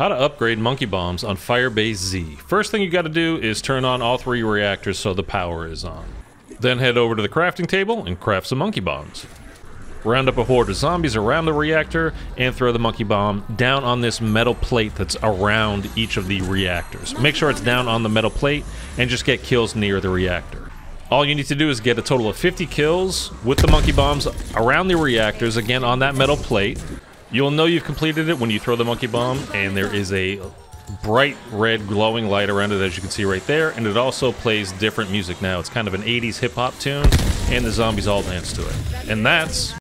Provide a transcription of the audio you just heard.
How to upgrade monkey bombs on Firebase Z. First thing you got to do is turn on all three reactors so the power is on. Then head over to the crafting table and craft some monkey bombs. Round up a horde of zombies around the reactor and throw the monkey bomb down on this metal plate that's around each of the reactors. Make sure it's down on the metal plate and just get kills near the reactor. All you need to do is get a total of 50 kills with the monkey bombs around the reactors, again on that metal plate. You'll know you've completed it when you throw the monkey bomb, and there is a bright red glowing light around it as you can see right there, and it also plays different music now. It's kind of an 80s hip-hop tune, and the zombies all dance to it. And that's